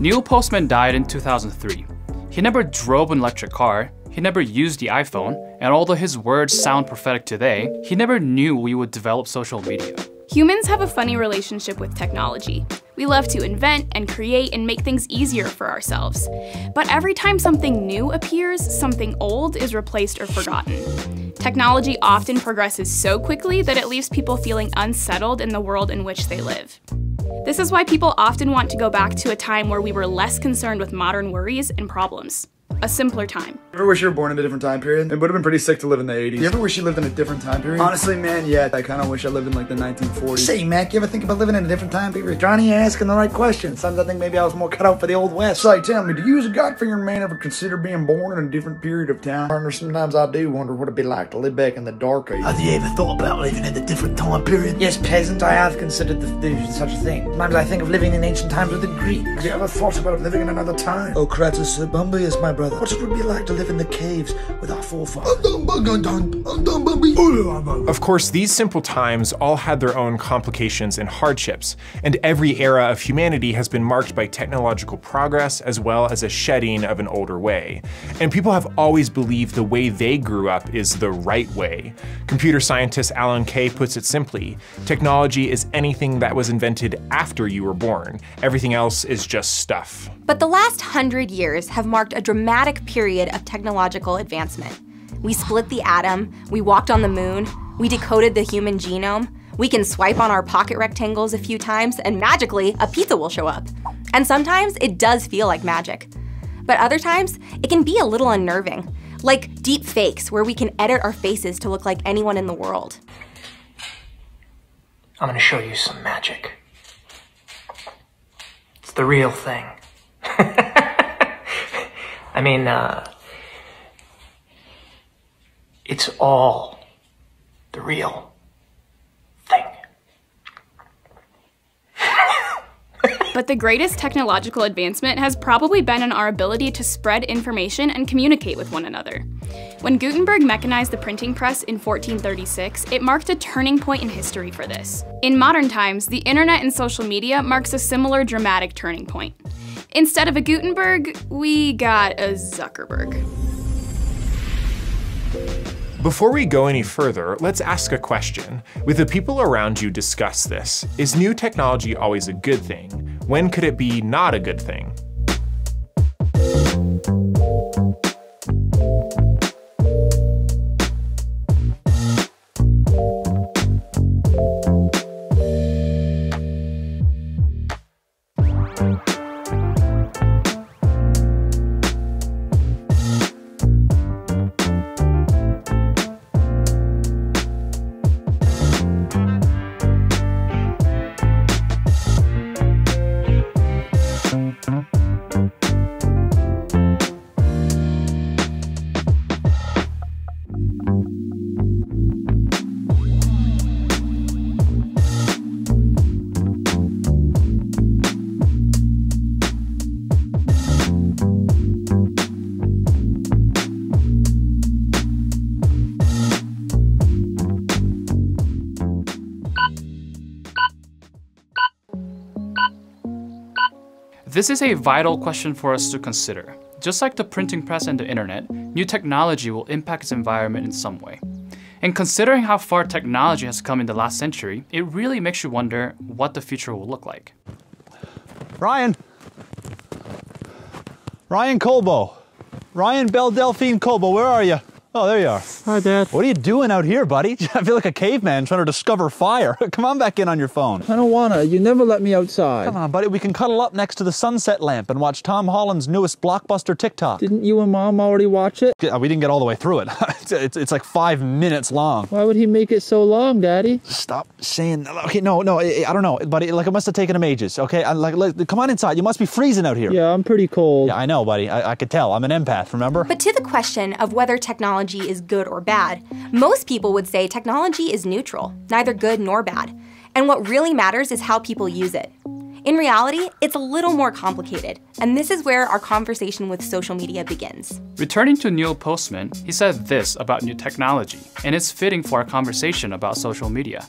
Neil Postman died in 2003. He never drove an electric car, he never used the iPhone, and although his words sound prophetic today, he never knew we would develop social media. Humans have a funny relationship with technology. We love to invent and create and make things easier for ourselves. But every time something new appears, something old is replaced or forgotten. Technology often progresses so quickly that it leaves people feeling unsettled in the world in which they live. This is why people often want to go back to a time where we were less concerned with modern worries and problems. A simpler time. You ever wish you were born in a different time period? It would have been pretty sick to live in the 80s. You ever wish you lived in a different time period? Honestly, man, yeah. I kind of wish I lived in like the 1940s. Say, Mac, you ever think about living in a different time period? Johnny, you're asking the right question. Sometimes I think maybe I was more cut out for the old west. Say, tell me, do you as a God-fearing man ever consider being born in a different period of time? Partner, sometimes I do wonder what it'd be like to live back in the dark ages. Have you ever thought about living in a different time period? Yes, peasant, I have considered the, the, such a thing. Sometimes I think of living in ancient times with the Greeks. Have you ever thought about living in another time? Oh, Kratos, Bumby is my brother. What it would be like to live in the caves with our forefathers. Of course, these simple times all had their own complications and hardships, and every era of humanity has been marked by technological progress as well as a shedding of an older way. And people have always believed the way they grew up is the right way. Computer scientist Alan Kay puts it simply technology is anything that was invented after you were born, everything else is just stuff. But the last hundred years have marked a dramatic period of technological advancement. We split the atom, we walked on the moon, we decoded the human genome, we can swipe on our pocket rectangles a few times, and magically, a pizza will show up. And sometimes it does feel like magic. But other times, it can be a little unnerving, like deep fakes where we can edit our faces to look like anyone in the world. I'm gonna show you some magic. It's the real thing. I mean, uh, it's all the real thing. But the greatest technological advancement has probably been in our ability to spread information and communicate with one another. When Gutenberg mechanized the printing press in 1436, it marked a turning point in history for this. In modern times, the internet and social media marks a similar dramatic turning point. Instead of a Gutenberg, we got a Zuckerberg. Before we go any further, let's ask a question. With the people around you discuss this. Is new technology always a good thing? When could it be not a good thing? This is a vital question for us to consider. Just like the printing press and the internet, new technology will impact its environment in some way. And considering how far technology has come in the last century, it really makes you wonder what the future will look like. Ryan. Ryan Colbo. Ryan Bell Delphine Colbo, where are you? Oh, there you are. Hi, Dad. What are you doing out here, buddy? I feel like a caveman trying to discover fire. Come on back in on your phone. I don't wanna. You never let me outside. Come on, buddy. We can cuddle up next to the sunset lamp and watch Tom Holland's newest blockbuster TikTok. Didn't you and Mom already watch it? Uh, we didn't get all the way through it. it's, it's, it's like five minutes long. Why would he make it so long, Daddy? Stop saying. Okay, no, no. I, I don't know, buddy. Like it must have taken him ages. Okay, I, like, like, come on inside. You must be freezing out here. Yeah, I'm pretty cold. Yeah, I know, buddy. I, I could tell. I'm an empath. Remember? But to the question of whether technology is good or bad, most people would say technology is neutral, neither good nor bad. And what really matters is how people use it. In reality, it's a little more complicated, and this is where our conversation with social media begins. Returning to Neil Postman, he said this about new technology, and it's fitting for our conversation about social media.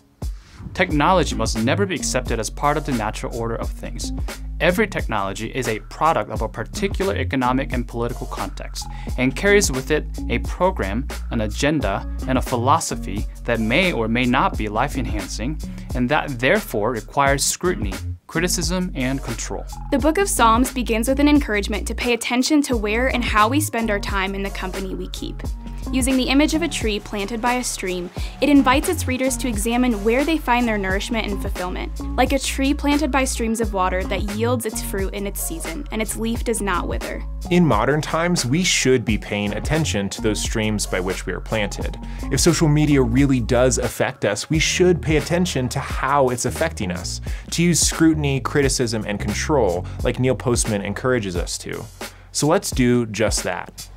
Technology must never be accepted as part of the natural order of things. Every technology is a product of a particular economic and political context and carries with it a program, an agenda, and a philosophy that may or may not be life enhancing and that therefore requires scrutiny, criticism, and control. The book of Psalms begins with an encouragement to pay attention to where and how we spend our time in the company we keep. Using the image of a tree planted by a stream, it invites its readers to examine where they find their nourishment and fulfillment. Like a tree planted by streams of water that yields its fruit in its season, and its leaf does not wither. In modern times, we should be paying attention to those streams by which we are planted. If social media really does affect us, we should pay attention to how it's affecting us, to use scrutiny, criticism, and control like Neil Postman encourages us to. So let's do just that.